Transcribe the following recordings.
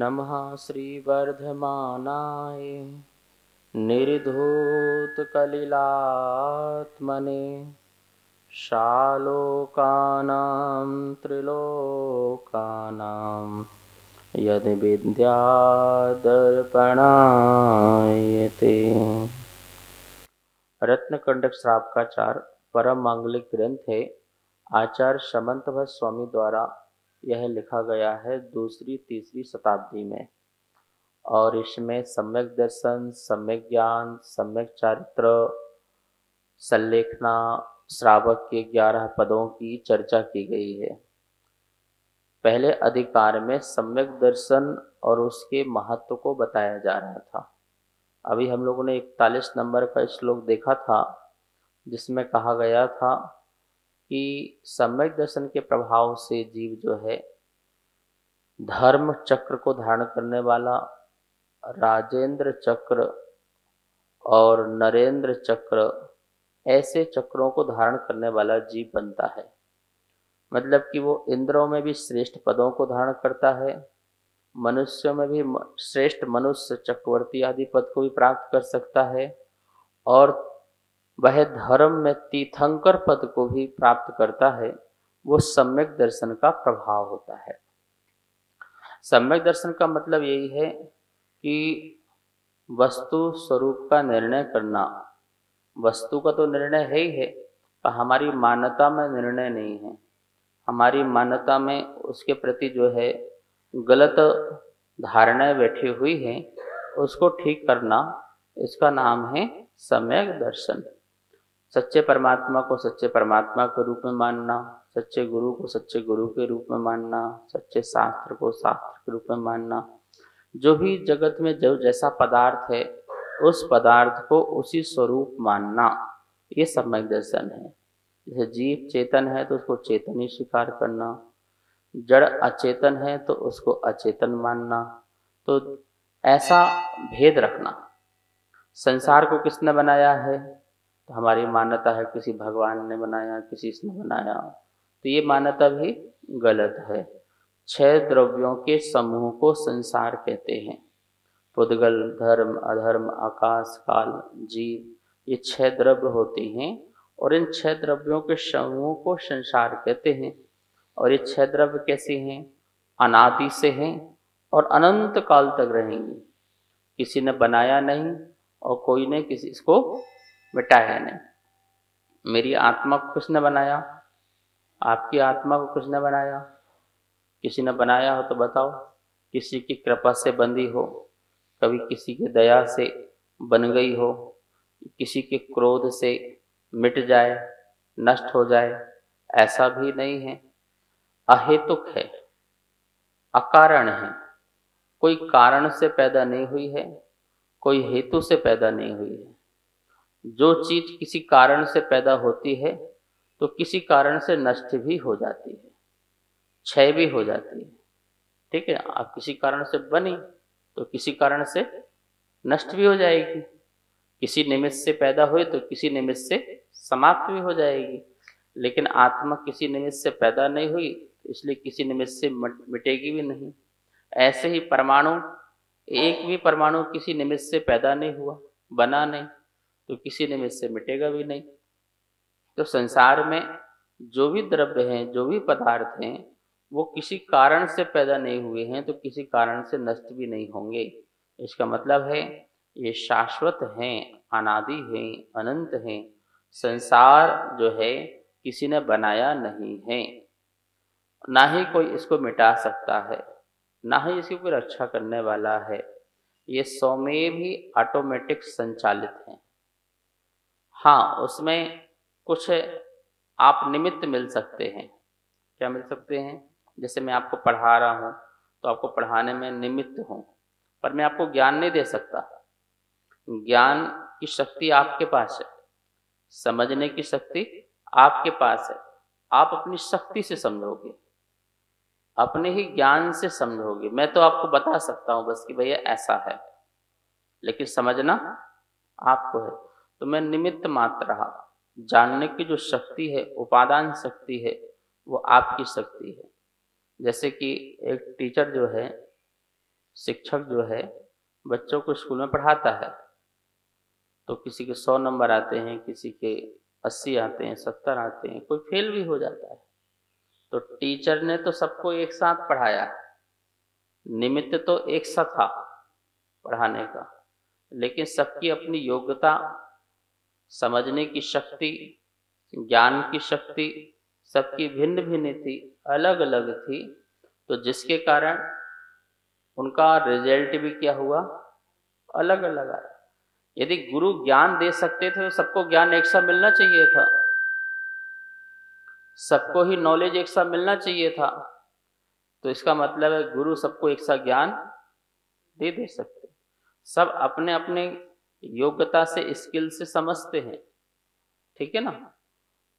नमः श्रीवर्धमानाय। निर्धूतकलिलात्मने शालोकानां त्रिलोकानां यदि विद्यादर्पणायते रत्नकंडक श्राप का चार परम मांगलिक ग्रंथ है। आचार्य समंत स्वामी द्वारा यह लिखा गया है दूसरी, तीसरी शताब्दी में। और इसमें सम्यक दर्शन, सम्यक ज्ञान, सम्यक चारित्र, संलेखना, श्रावक के ग्यारह पदों की चर्चा की गई है। पहले अधिकार में सम्यक दर्शन और उसके महत्व को बताया जा रहा था। अभी हम लोगों ने इकतालीस नंबर का श्लोक देखा था, जिसमें कहा गया था कि सम्यक दर्शन के प्रभाव से जीव जो है, धर्म चक्र को धारण करने वाला, राजेंद्र चक्र और नरेंद्र चक्र ऐसे चक्रों को धारण करने वाला जीव बनता है। मतलब कि वो इंद्रों में भी श्रेष्ठ पदों को धारण करता है, मनुष्यों में भी श्रेष्ठ मनुष्य चक्रवर्ती आदि पद को भी प्राप्त कर सकता है और वह धर्म में तीर्थंकर पद को भी प्राप्त करता है, वो सम्यक दर्शन का प्रभाव होता है। सम्यक दर्शन का मतलब यही है कि वस्तु स्वरूप का निर्णय करना। वस्तु का तो निर्णय है ही है, पर हमारी मान्यता में निर्णय नहीं है। हमारी मान्यता में उसके प्रति जो है गलत धारणाएँ बैठी हुई हैं, उसको ठीक करना, इसका नाम है सम्यक दर्शन। सच्चे परमात्मा को सच्चे परमात्मा के रूप में मानना, सच्चे गुरु को सच्चे गुरु के रूप में मानना, सच्चे शास्त्र को शास्त्र के रूप में मानना। जो भी जगत में जो जैसा पदार्थ है, उस पदार्थ को उसी स्वरूप मानना, ये सम्यक दर्शन है। जैसे जीव चेतन है तो उसको चेतन ही स्वीकार करना, जड़ अचेतन है तो उसको अचेतन मानना। तो ऐसा भेद रखना। संसार को किसने बनाया है? तो हमारी मान्यता है, किसी भगवान ने बनाया, किसी इसने बनाया। तो ये मान्यता भी गलत है। छह द्रव्यों के समूह को संसार कहते हैं। पुद्गल, धर्म, अधर्म, आकाश, काल, जीव, ये छह द्रव्य होते हैं और इन छह द्रव्यों के समूह को संसार कहते हैं। और ये छह द्रव्य कैसे हैं? अनादि से हैं और अनंत काल तक रहेंगे। किसी ने बनाया नहीं और कोई ने किसी, इसको मिटाया नहीं। मेरी आत्मा को किसने बनाया? आपकी आत्मा को किसने बनाया? किसी ने बनाया हो तो बताओ। किसी की कृपा से बंदी हो, कभी किसी की दया से बन गई हो, किसी के क्रोध से मिट जाए, नष्ट हो जाए, ऐसा भी नहीं है। अहेतुक है, अकारण है। कोई कारण से पैदा नहीं हुई है, कोई हेतु से पैदा नहीं हुई है। जो चीज़ किसी कारण से पैदा होती है तो किसी कारण से नष्ट भी हो जाती है, क्षय भी हो जाती है। ठीक है? आप किसी कारण से बनी तो किसी कारण से नष्ट भी हो जाएगी। किसी निमित्त से पैदा हुई तो किसी निमित्त से समाप्त भी हो जाएगी। लेकिन आत्मा किसी निमित्त से पैदा नहीं हुई, इसलिए किसी निमित्त से मिटेगी भी नहीं। ऐसे ही परमाणु, एक भी परमाणु किसी निमित्त से पैदा नहीं हुआ, बना नहीं। तो किसी निमित्त से मिटेगा भी नहीं। तो संसार में जो भी द्रव्य हैं, जो भी पदार्थ हैं, वो किसी कारण से पैदा नहीं हुए हैं तो किसी कारण से नष्ट भी नहीं होंगे। इसका मतलब है, ये शाश्वत हैं, अनादि हैं, अनंत हैं। संसार जो है, किसी ने बनाया नहीं है। ना ही कोई इसको मिटा सकता है, ना ही इसकी कोई रक्षा करने वाला है। ये स्वमेव ही ऑटोमेटिक संचालित हैं। हाँ उसमें कुछ आप निमित्त मिल सकते हैं। क्या मिल सकते हैं? जैसे मैं आपको पढ़ा रहा हूँ तो आपको पढ़ाने में निमित्त हूँ, पर मैं आपको ज्ञान नहीं दे सकता। ज्ञान की शक्ति आपके पास है, समझने की शक्ति आपके पास है। आप अपनी शक्ति से समझोगे, अपने ही ज्ञान से समझोगे। मैं तो आपको बता सकता हूँ बस कि भैया ऐसा है, लेकिन समझना आपको है। तो मैं निमित्त मात्र रहा। जानने की जो शक्ति है, उपादान शक्ति है, वो आपकी शक्ति है। जैसे कि एक टीचर जो है, शिक्षक जो है, बच्चों को स्कूल में पढ़ाता है। तो किसी के सौ नंबर आते हैं, किसी के अस्सी आते हैं, सत्तर आते हैं, कोई फेल भी हो जाता है। तो टीचर ने तो सबको एक साथ पढ़ाया। निमित्त तो एक सा था पढ़ाने का, लेकिन सबकी अपनी योग्यता समझने की शक्ति, ज्ञान की शक्ति सबकी भिन्न भिन्न थी अलग अलग थी। तो जिसके कारण उनका रिज़ल्ट भी क्या हुआ? अलग अलग आया। यदि गुरु ज्ञान दे सकते थे तो सबको ज्ञान एक सा मिलना चाहिए था। सबको ही नॉलेज एक सा मिलना चाहिए था। तो इसका मतलब है, गुरु सबको एक सा ज्ञान दे दे सकते। सब अपने अपने योग्यता से स्किल से समझते हैं। ठीक है ना?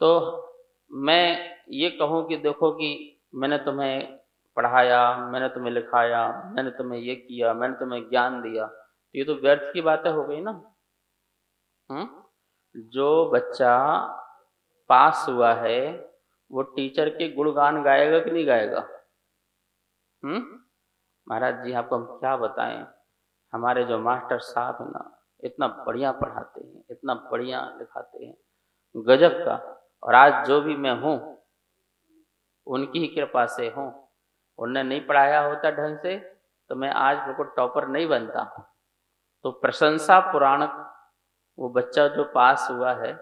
तो मैं ये कहूँ कि देखो कि मैंने तुम्हें पढ़ाया, मैंने तुम्हें लिखाया, मैंने तुम्हें ये किया, मैंने तुम्हें ज्ञान दिया तो ये तो व्यर्थ की बातें हो गई ना? हम्म? जो बच्चा पास हुआ है, वो टीचर के गुणगान गाएगा कि नहीं गाएगा? हम्म? महाराज जी, आपको हम क्या बताएँ? हमारे जो मास्टर साहब है ना इतना बढ़िया पढ़ाते हैं, इतना बढ़िया लिखाते हैं। गजब का। और आज जो भी मैं हूँ, उनकी ही कृपा से हूँ। उनने नहीं पढ़ाया होता ढंग से तो मैं आज बिल्कुल टॉपर नहीं बनता। तो प्रशंसा पुराण, वो बच्चा जो पास हुआ है,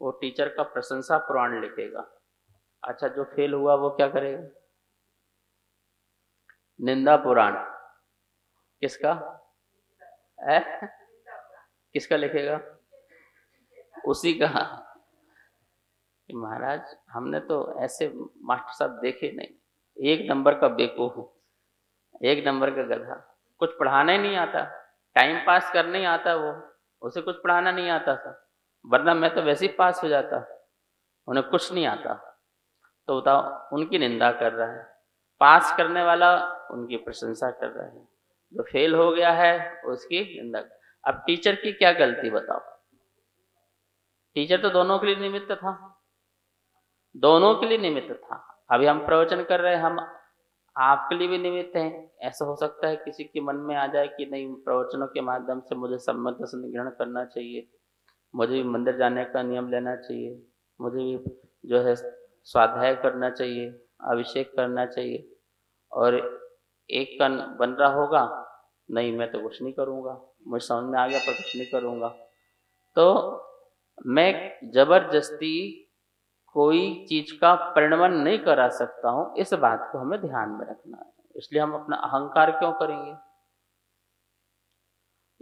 वो टीचर का प्रशंसा पुराण लिखेगा। अच्छा जो फेल हुआ वो क्या करेगा? निंदा पुराण। किसका? है? किसका लिखेगा? उसी का। महाराज, हमने तो ऐसे मास्टर साहब देखे नहीं। एक नंबर का बेकूफ एक नंबर का गधा। कुछ पढ़ाना ही नहीं आता। टाइम पास करने ही आता वो। उसे कुछ पढ़ाना नहीं आता था। वरना मैं तो वैसे ही पास हो जाता। उन्हें कुछ नहीं आता। तो बताओ, उनकी निंदा कर रहा है। पास करने वाला उनकी प्रशंसा कर रहा है। जो फेल हो गया है, उसकी निंदा अब टीचर की क्या गलती बताओ? टीचर तो दोनों के लिए निमित्त था। दोनों के लिए निमित्त था। अभी हम प्रवचन कर रहे हैं, हम आपके लिए भी निमित्त हैं। ऐसा हो सकता है किसी के मन में आ जाए कि नहीं, प्रवचनों के माध्यम से मुझे सम्मत ग्रहण करना चाहिए। मुझे भी मंदिर जाने का नियम लेना चाहिए। मुझे भी जो है स्वाध्याय करना चाहिए, अभिषेक करना चाहिए। और एक कन बन रहा होगा, नहीं, मैं तो कुछ नहीं करूँगा। मुझे समझ में आ गया, पर कुछ नहीं करूँगा। तो मैं ज़बरदस्ती कोई चीज़ का परिणमन नहीं करा सकता हूँ, इस बात को हमें ध्यान में रखना है। इसलिए हम अपना अहंकार क्यों करेंगे?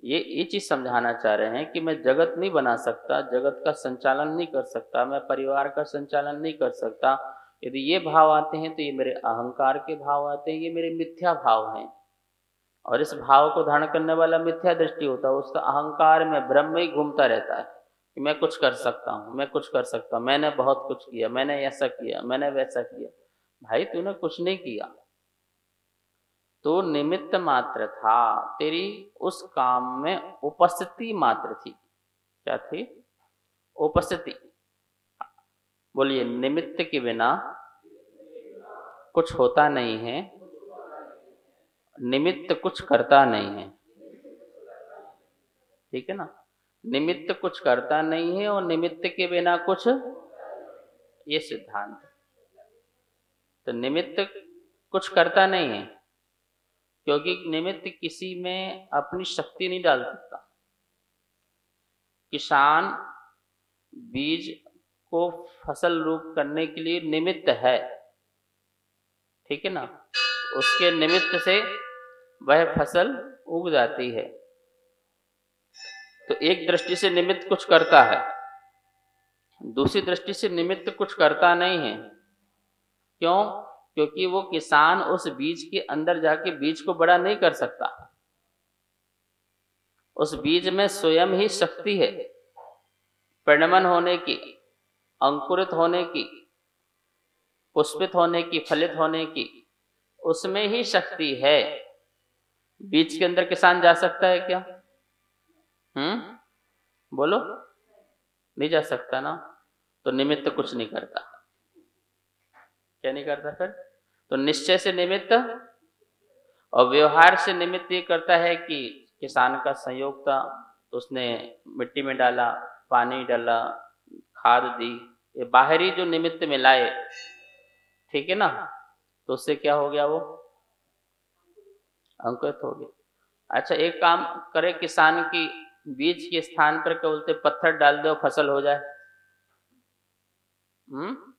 ये ये चीज़ समझाना चाह रहे हैं कि मैं जगत नहीं बना सकता, जगत का संचालन नहीं कर सकता, मैं परिवार का संचालन नहीं कर सकता। यदि ये भाव आते हैं तो ये मेरे अहंकार के भाव आते हैं, ये मेरे मिथ्या भाव हैं। और इस भाव को धारण करने वाला मिथ्या दृष्टि होता है, उसका अहंकार में ब्रह्म ही घूमता रहता है कि मैं कुछ कर सकता हूँ, मैं कुछ कर सकता हूँ, मैंने बहुत कुछ किया, मैंने ऐसा किया, मैंने वैसा किया। भाई, तूने कुछ नहीं किया। तो निमित्त मात्र था, तेरी उस काम में उपस्थिति मात्र थी। क्या थी? उपस्थिति। बोलिए, निमित्त के बिना कुछ होता नहीं है। निमित्त कुछ करता नहीं है। ठीक है ना? निमित्त कुछ करता नहीं है और निमित्त के बिना कुछ ये सिद्धांत तो निमित्त कुछ करता नहीं है, क्योंकि निमित्त किसी में अपनी शक्ति नहीं डाल सकता। किसान बीज को फ़सल रूप करने के लिए निमित्त है। ठीक है ना? उसके निमित्त से वह फ़सल उग जाती है। तो एक दृष्टि से निमित्त कुछ करता है। दूसरी दृष्टि से निमित्त कुछ करता नहीं है। क्यों? क्योंकि वो किसान उस बीज के अंदर जाके बीज को बड़ा नहीं कर सकता। उस बीज में स्वयं ही शक्ति है। परिणमन होने की, अंकुरित होने की, पुष्पित होने की, फलित होने की, उसमें ही शक्ति है। बीज के अंदर किसान जा सकता है क्या? हम्म? बोलो। नहीं जा सकता ना? तो निमित्त कुछ नहीं करता। क्या नहीं करता फिर? तो निश्चय से निमित्त और व्यवहार से निमित्त ये करता है कि किसान का संयोग था तो उसने मिट्टी में डाला, पानी डाला, खाद दी। ये बाहरी जो निमित्त मिलाए, ठीक है ना? तो उससे क्या हो गया वो? अंकुरित हो गया। अच्छा एक काम करे, किसान की बीज के स्थान पर क्या बोलते पत्थर डाल दो, फ़सल हो जाए। हम्म?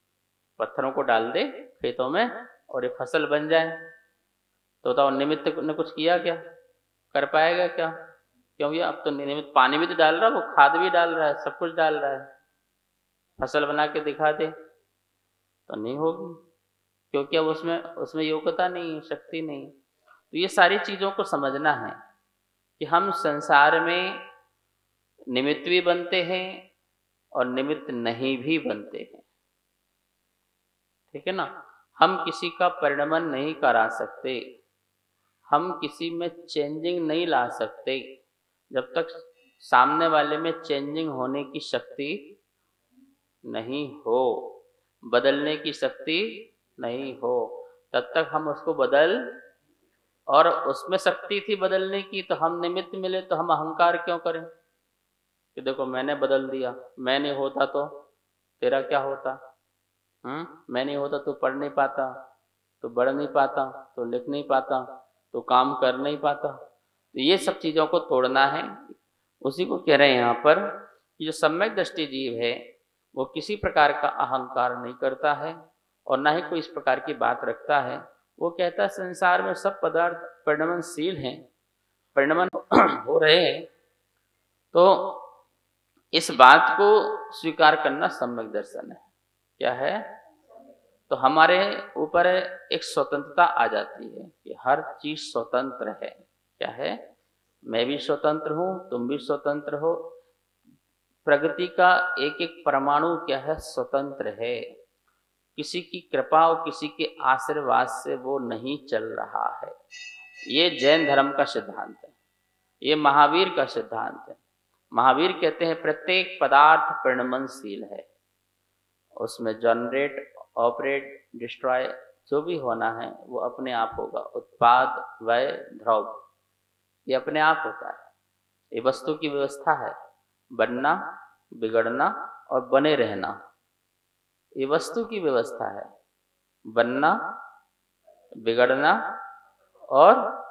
पत्थरों को डाल दे खेतों में और ये फ़सल बन जाए। तो बताओ, निमित्त ने कुछ किया क्या? कर पाएगा क्या? क्योंकि अब तो नियमित पानी भी तो डाल रहा है, वो खाद भी डाल रहा है, सब कुछ डाल रहा है। फ़सल बना के दिखा दे। तो नहीं होगी, क्योंकि अब उसमें उसमें योग्यता नहीं है शक्ति नहीं। तो ये सारी चीज़ों को समझना है कि हम संसार में निमित्त भी बनते हैं और निमित्त नहीं भी बनते हैं। ठीक है ना? हम किसी का परिणमन नहीं करा सकते। हम किसी में चेंजिंग नहीं ला सकते। जब तक सामने वाले में चेंजिंग होने की शक्ति नहीं हो, बदलने की शक्ति नहीं हो, तब तक हम उसको बदल और उसमें शक्ति थी बदलने की तो हम निमित्त मिले तो हम अहंकार क्यों करें? कि देखो, मैंने बदल दिया मैं नहीं होता तो तेरा क्या होता? हम्म? मैं नहीं होता तो पढ़ नहीं पाता तो बढ़ नहीं पाता तो लिख नहीं पाता तो काम कर नहीं पाता। तो ये सब चीज़ों को तोड़ना है। उसी को कह रहे हैं यहाँ पर कि जो सम्यक दृष्टि जीव है, वो किसी प्रकार का अहंकार नहीं करता है और ना ही कोई इस प्रकार की बात रखता है। वो कहता है, संसार में सब पदार्थ परिणमनशील हैं, परिणमन हो रहे हैं तो इस बात को स्वीकार करना सम्यक दर्शन है। क्या है? तो हमारे ऊपर एक स्वतंत्रता आ जाती है कि हर चीज़ स्वतंत्र है। क्या है? मैं भी स्वतंत्र हूँ, तुम भी स्वतंत्र हो। प्रगति का एक एक परमाणु क्या है? स्वतंत्र है। किसी की कृपा और किसी के आशीर्वाद से वो नहीं चल रहा है। ये जैन धर्म का सिद्धांत है। ये महावीर का सिद्धांत है। महावीर कहते हैं, प्रत्येक पदार्थ परिणमनशील है। उसमें जनरेट ऑपरेट डिस्ट्रॉय जो भी होना है, वो अपने आप होगा। उत्पाद वय ध्रव ये अपने आप होता है। ये वस्तु की व्यवस्था है। बनना, बिगड़ना और बने रहना। ये वस्तु की व्यवस्था है। बनना, बिगड़ना और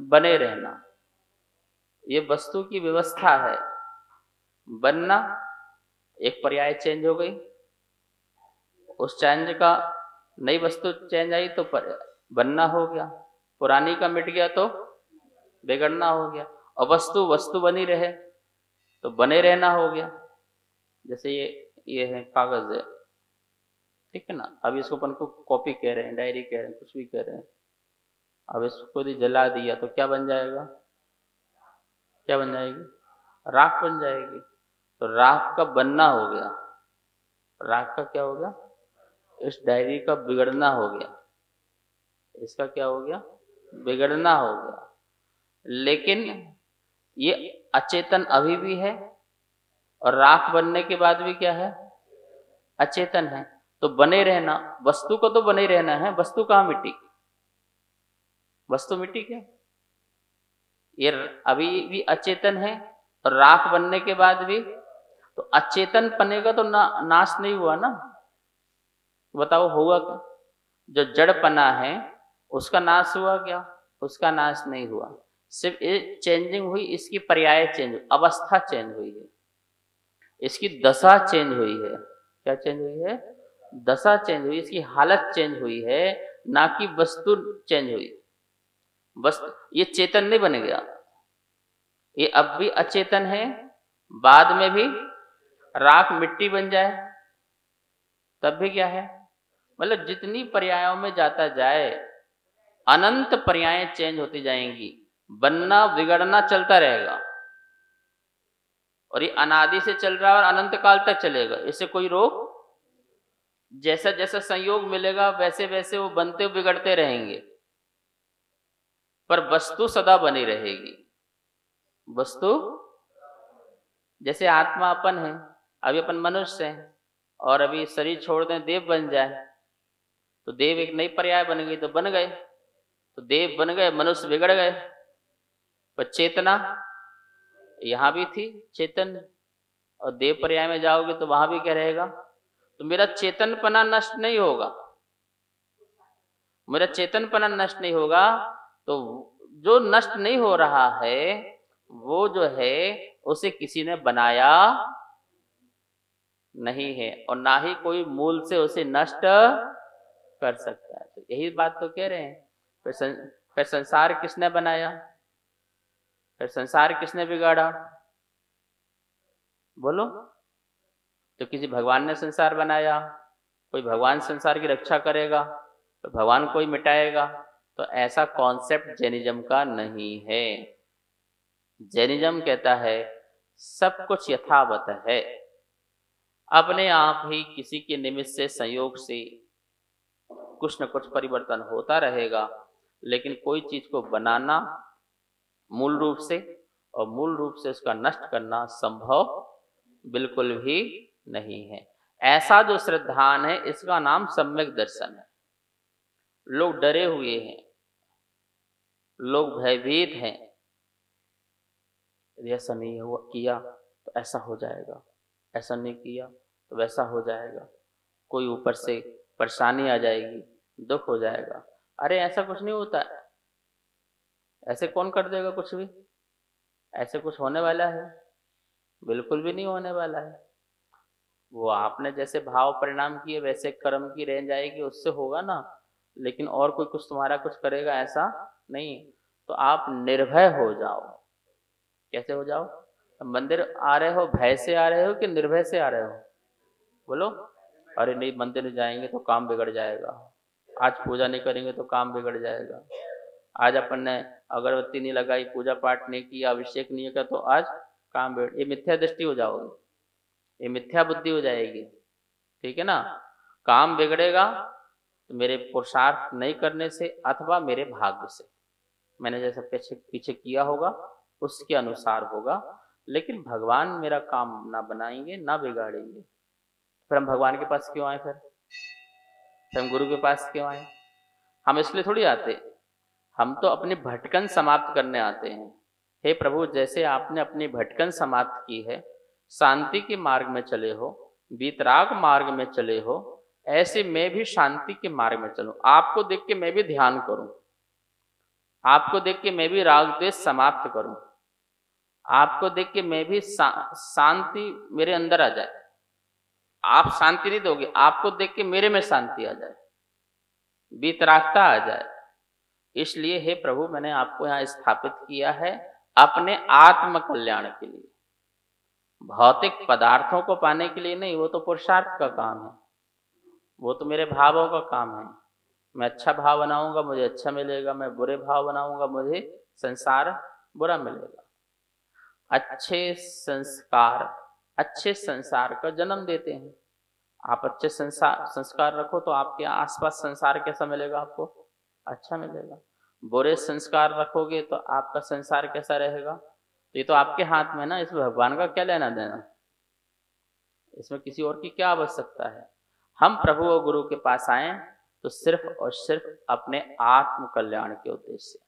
बने रहना। ये वस्तु की व्यवस्था है। बनना, एक पर्याय चेंज हो गई। उस चेंज का, नई वस्तु चेंज आई तो बनना हो गया। पुरानी का मिट गया तो बिगड़ना हो गया। और वस्तु वस्तु बनी रहे तो बने रहना हो गया। जैसे ये ये है कागज़। ठीक है ना? अब इसको अपन को कॉपी कह रहे हैं डायरी कह रहे हैं, कुछ भी कह रहे हैं। अब इसको यदि जला दिया तो क्या बन जाएगा? क्या बन जाएगी? राख बन जाएगी। तो राख का बनना हो गया। राख का क्या हो गया? इस डायरी का बिगड़ना हो गया। इसका क्या हो गया? बिगड़ना हो गया। लेकिन ये अचेतन अभी भी है और राख बनने के बाद भी क्या है? अचेतन है। तो बने रहना, वस्तु को तो बने रहना है, वस्तु कहा मिट्टी वस्तु मिट्टी क्या? ये अभी भी अचेतन है और राख बनने के बाद भी तो अचेतन पने का तो ना, नाश नहीं हुआ ना? बताओ होगा क्या? जो जड़ पना है, उसका नाश हुआ क्या? उसका नाश नहीं हुआ। सिर्फ़ ये चेंजिंग हुई, इसकी पर्याय चेंज अवस्था चेंज हुई है। इसकी दशा चेंज हुई है। क्या चेंज हुई है? दशा चेंज हुई, इसकी हालत चेंज हुई है, ना कि वस्तु चेंज हुई। वस्तु, ये चेतन नहीं बन गया ये अब भी अचेतन है, बाद में भी राख मिट्टी बन जाए, तब भी क्या है? मतलब जितनी पर्यायों में जाता जाए, अनंत पर्याय चेंज होती जाएँगी, बनना बिगड़ना चलता रहेगा। और ये अनादि से चल रहा है और अनंत काल तक चलेगा, इससे कोई रोग जैसा जैसा संयोग मिलेगा, वैसे वैसे वो बनते बिगड़ते रहेंगे। पर वस्तु सदा बनी रहेगी। वस्तु? जैसे आत्मा अपन है, अभी अपन मनुष्य है, और अभी शरीर छोड़ दें, देव बन जाए। तो देव एक नई पर्याय बन गई तो बन गए। तो देव बन गए, मनुष्य बिगड़ गए। पर चेतना यहाँ भी थी, चेतन। और देव पर्याय में जाओगे तो वहाँ भी क्या रहेगा? तो मेरा चेतनपना नष्ट नहीं होगा। मेरा चेतनपना नष्ट नहीं होगा तो जो नष्ट नहीं हो रहा है वो जो है उसे किसी ने बनाया नहीं है और ना ही कोई मूल से उसे नष्ट कर सकता है। तो यही बात तो कह रहे हैं। फिर, सं, फिर संसार किसने बनाया? फिर संसार किसने बिगाड़ा? बोलो। तो किसी भगवान ने संसार बनाया, कोई भगवान संसार की रक्षा करेगा तो भगवान कोई मिटाएगा। तो ऐसा कॉन्सेप्ट जैनिज्म का नहीं है। जैनिज्म कहता है, सब कुछ यथावत है। अपने आप ही किसी के निमित्त से, संयोग से कुछ न कुछ परिवर्तन होता रहेगा, लेकिन कोई चीज़ को बनाना मूल रूप से और मूल रूप से उसका नष्ट करना संभव बिल्कुल भी नहीं है। ऐसा जो श्रद्धान है, इसका नाम सम्यक दर्शन है। लोग डरे हुए हैं, लोग भयभीत हैं। यदि ऐसा नहीं हुआ, किया तो ऐसा हो जाएगा। ऐसा नहीं किया तो वैसा हो जाएगा। कोई ऊपर से परेशानी आ जाएगी, दुख हो जाएगा। अरे, ऐसा कुछ नहीं होता। ऐसे कौन कर देगा कुछ भी? ऐसे कुछ होने वाला है? बिल्कुल भी नहीं होने वाला है। वो आपने जैसे भाव परिणाम किए, वैसे कर्म की रह जाएगी, उससे होगा ना? लेकिन और कोई कुछ तुम्हारा कुछ करेगा ऐसा नहीं। तो आप निर्भय हो जाओ। कैसे हो जाओ? मंदिर आ रहे हो, भय से आ रहे हो कि निर्भय से आ रहे हो? बोलो। अरे नहीं, मंदिर जाएँगे तो काम बिगड़ जाएगा। आज पूजा नहीं करेंगे तो काम बिगड़ जाएगा। आज अपन ने अगरबत्ती नहीं लगाई, पूजा पाठ नहीं किया, अभिषेक नहीं किया तो आज काम बिगड़, ये मिथ्या दृष्टि हो जाओगे। ये मिथ्या बुद्धि हो जाएगी। ठीक है ना? काम बिगड़ेगा तो मेरे पुरुषार्थ नहीं करने से अथवा मेरे भाग्य से। मैंने जैसा पीछे पीछे किया होगा, उसके अनुसार होगा। लेकिन भगवान मेरा काम ना बनाएँगे, ना बिगाड़ेंगे। फिर हम भगवान के पास क्यों आए फिर? फिर हम गुरु के पास क्यों आए? हम इसलिए थोड़ी आते। हम तो अपनी भटकन समाप्त करने आते हैं। हे प्रभु, जैसे आपने अपनी भटकन समाप्त की है शांति के मार्ग में चले हो, बीतराग मार्ग में चले हो, ऐसे मैं भी शांति के मार्ग में चलूँ। आपको देख के मैं भी ध्यान करूँ। आपको देख के मैं भी राग द्वेष समाप्त करूँ। आपको देख के मैं भी शांति मेरे अंदर आ जाए। आप शांति नहीं दोगे, आपको देख के मेरे में शांति आ जाए। बीतरागता आ जाए। इसलिए हे प्रभु, मैंने आपको यहाँ स्थापित किया है अपने आत्म कल्याण के लिए। भौतिक पदार्थों को पाने के लिए नहीं, वो तो पुरुषार्थ का काम है। वो तो मेरे भावों का काम है। मैं अच्छा भाव बनाऊँगा, मुझे अच्छा मिलेगा। मैं बुरे भाव बनाऊँगा, मुझे संसार बुरा मिलेगा। अच्छे संस्कार, अच्छे संसार का जन्म देते हैं। आप अच्छे संसार संस्कार रखो तो आपके आसपास संसार कैसा मिलेगा आपको? अच्छा मिलेगा। बुरे संस्कार रखोगे तो आपका संसार कैसा रहेगा? तो ये तो आपके हाथ में ना, इसमें भगवान का क्या लेना देना? इसमें किसी और की क्या आवश्यकता है? हम प्रभु और गुरु के पास आए तो सिर्फ़ और सिर्फ़ अपने आत्म कल्याण के उद्देश्य।